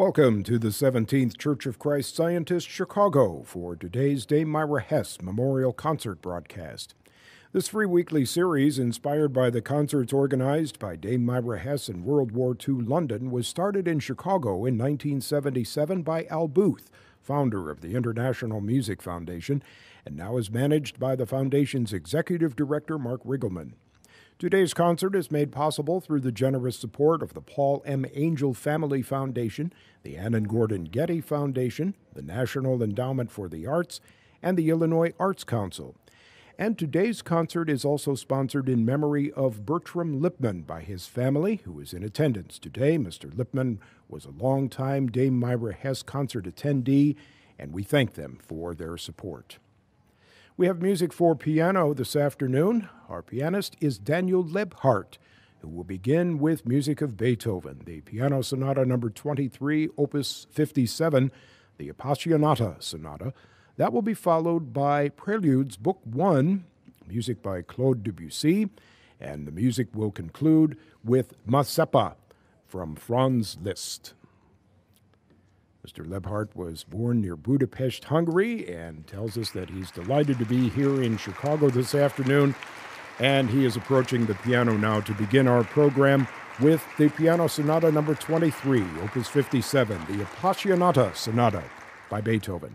Welcome to the 17th Church of Christ Scientist Chicago for today's Dame Myra Hess Memorial Concert broadcast. This free weekly series, inspired by the concerts organized by Dame Myra Hess in World War II London, was started in Chicago in 1977 by Al Booth, founder of the International Music Foundation, and now is managed by the foundation's executive director, Mark Riggleman. Today's concert is made possible through the generous support of the Paul M. Angell Family Foundation, the Ann and Gordon Getty Foundation, the National Endowment for the Arts, and the Illinois Arts Council. And today's concert is also sponsored in memory of Bertram Lipman by his family, who is in attendance today. Mr. Lipman was a longtime Dame Myra Hess concert attendee, and we thank them for their support. We have music for piano this afternoon. Our pianist is Daniel Lebhardt, who will begin with music of Beethoven, the Piano Sonata number 23, opus 57, the Appassionata Sonata. That will be followed by Preludes, Book 1, music by Claude Debussy, and the music will conclude with Mazeppa from Franz Liszt. Mr. Lebhardt was born near Budapest, Hungary, and tells us that he's delighted to be here in Chicago this afternoon. And he is approaching the piano now to begin our program with the Piano Sonata number 23, Opus 57, the Appassionata Sonata by Beethoven.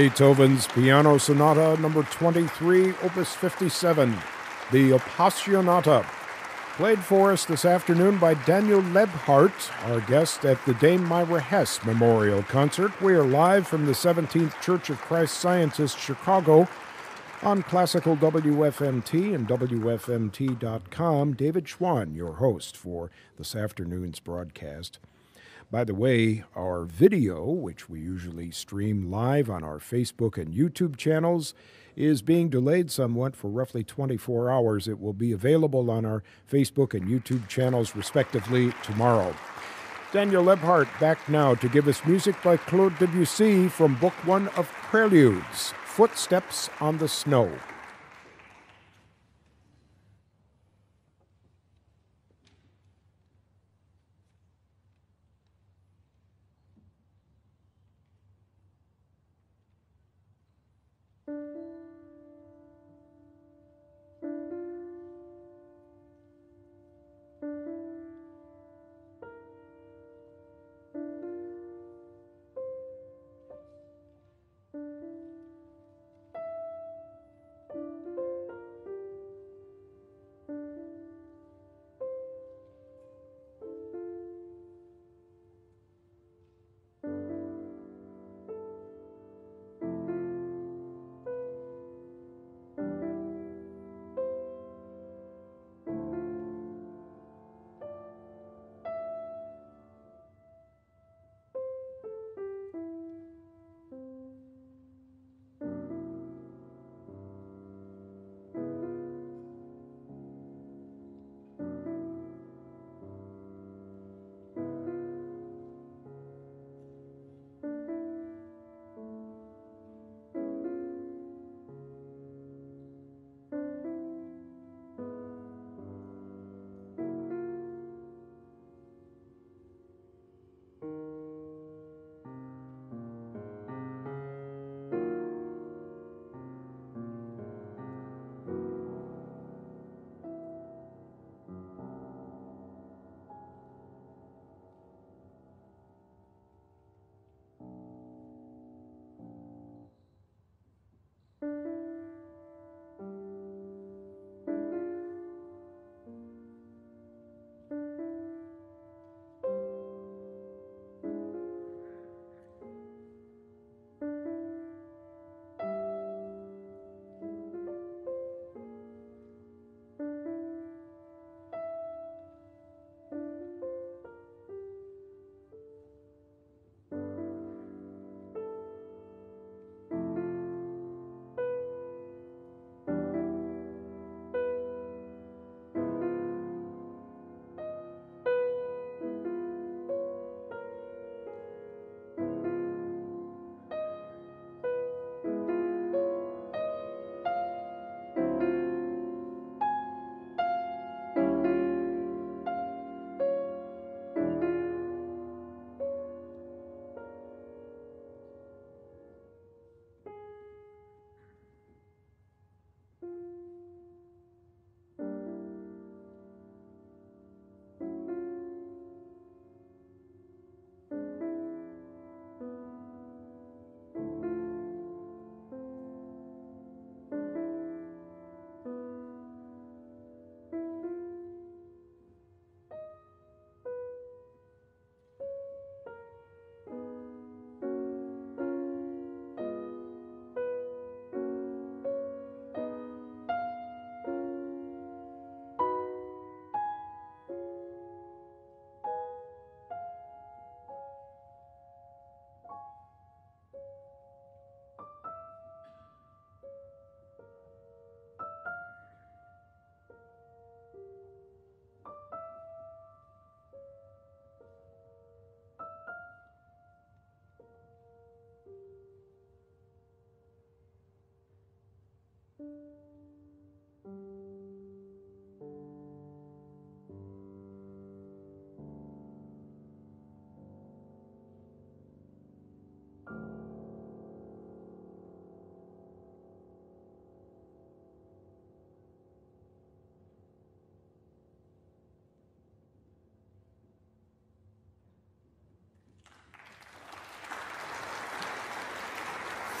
Beethoven's Piano Sonata number 23, opus 57, the Appassionata, played for us this afternoon by Daniel Lebhardt, our guest at the Dame Myra Hess Memorial Concert. We are live from the 17th Church of Christ Scientist, Chicago, on Classical WFMT and WFMT.com. David Schwan, your host for this afternoon's broadcast. By the way, our video, which we usually stream live on our Facebook and YouTube channels, is being delayed somewhat for roughly 24 hours. It will be available on our Facebook and YouTube channels, respectively, tomorrow. Daniel Lebhardt back now to give us music by Claude Debussy from Book One of Preludes Footsteps on the Snow.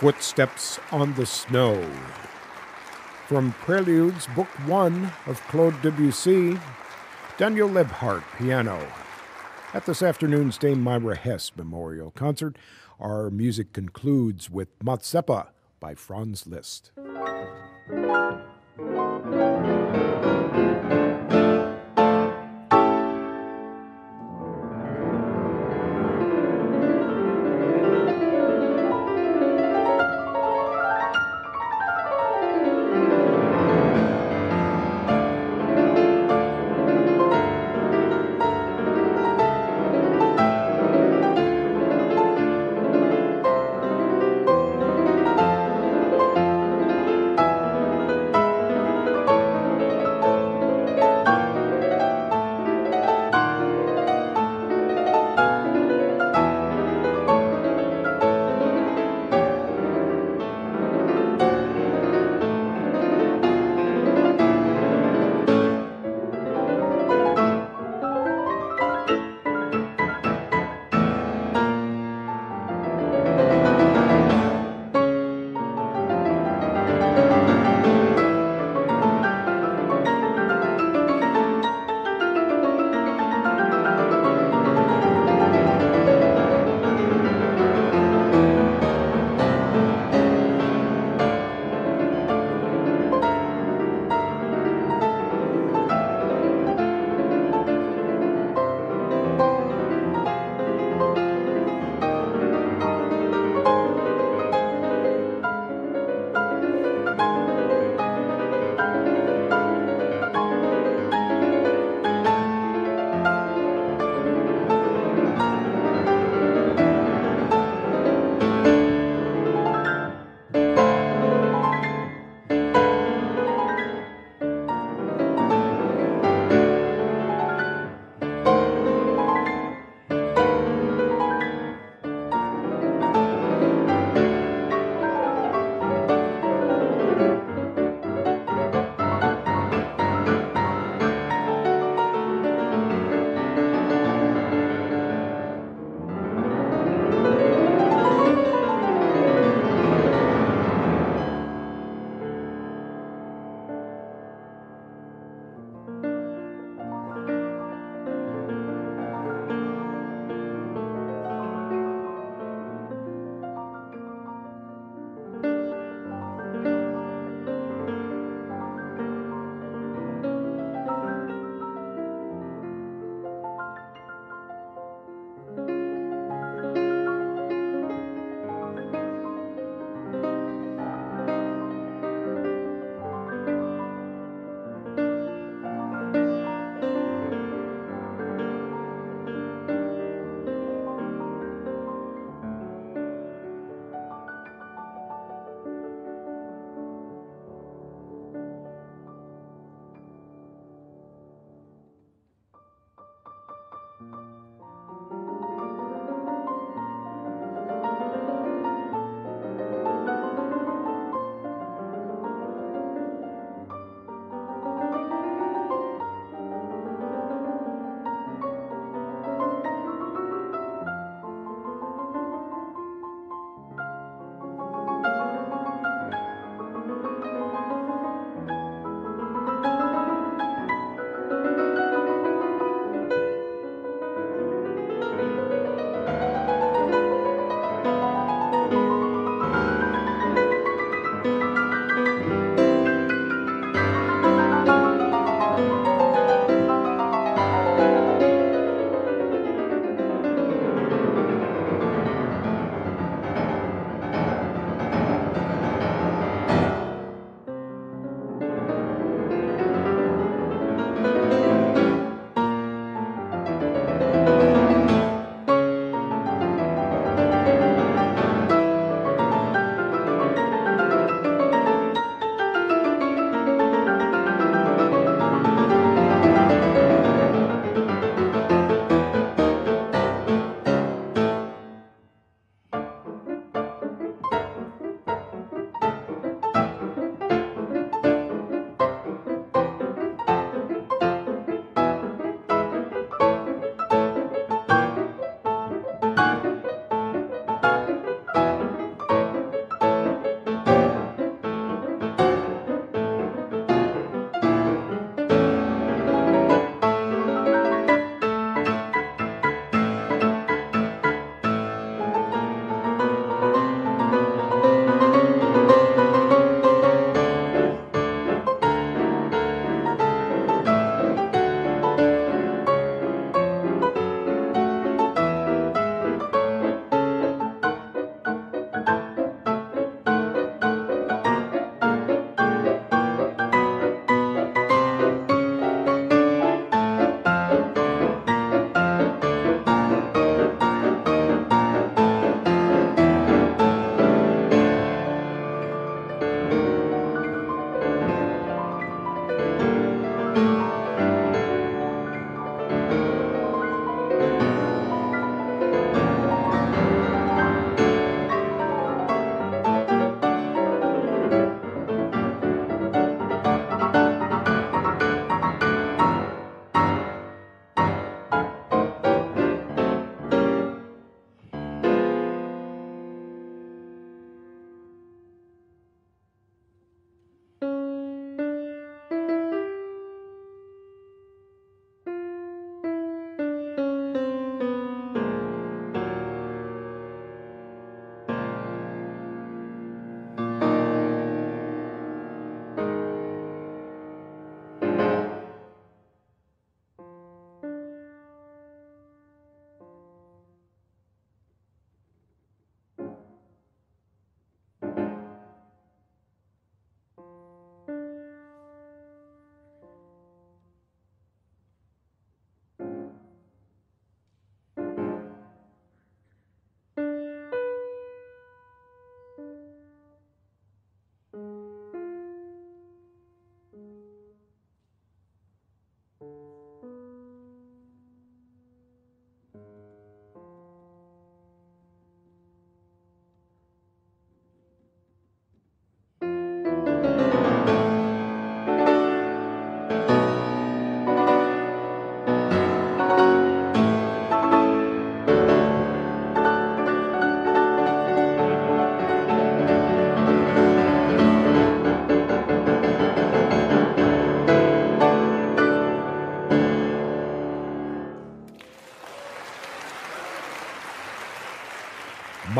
Footsteps on the Snow. From Preludes, Book One of Claude Debussy, Daniel Lebhardt, piano. At this afternoon's Dame Myra Hess Memorial Concert, our music concludes with Mazeppa by Franz Liszt.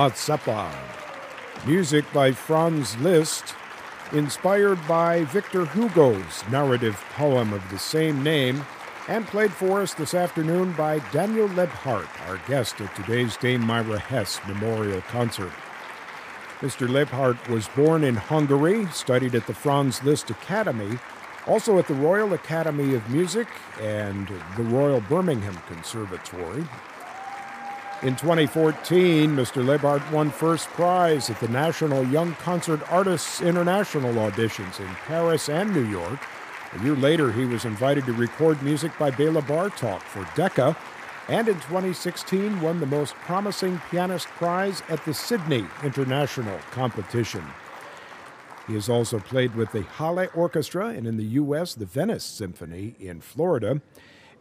Mazeppa. Music by Franz Liszt, inspired by Victor Hugo's narrative poem of the same name, and played for us this afternoon by Daniel Lebhardt, our guest at today's Dame Myra Hess Memorial Concert. Mr. Lebhardt was born in Hungary, studied at the Franz Liszt Academy, also at the Royal Academy of Music and the Royal Birmingham Conservatory. In 2014, Mr. Lebhardt won first prize at the National Young Concert Artists International auditions in Paris and New York. A year later, he was invited to record music by Bela Bartok for Decca, and in 2016 won the Most Promising Pianist Prize at the Sydney International Competition. He has also played with the Halle Orchestra and in the U.S., the Venice Symphony in Florida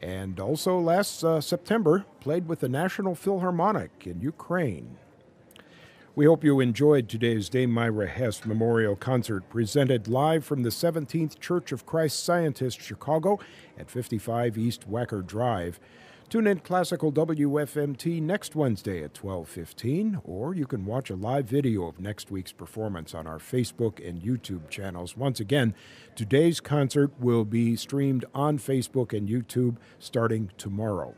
and also last uh, September played with the National Philharmonic in Ukraine. We hope you enjoyed today's Dame Myra Hess Memorial Concert presented live from the 17th Church of Christ Scientist, Chicago at 55 East Wacker Drive. Tune in Classical WFMT next Wednesday at 12:15 or you can watch a live video of next week's performance on our Facebook and YouTube channels. Once again, today's concert will be streamed on Facebook and YouTube starting tomorrow.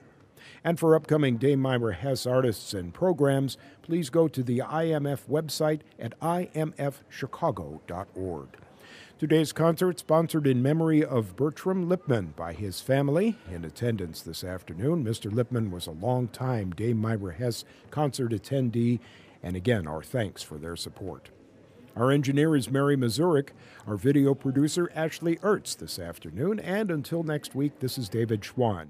And for upcoming Dame Myra Hess artists and programs, please go to the IMF website at imfchicago.org. Today's concert sponsored in memory of Bertram Lipman by his family. In attendance this afternoon, Mr. Lipman was a long-time Dame Myra Hess concert attendee, and again, our thanks for their support. Our engineer is Mary Mazurik, our video producer Ashley Ertz this afternoon, and until next week, this is David Schwan.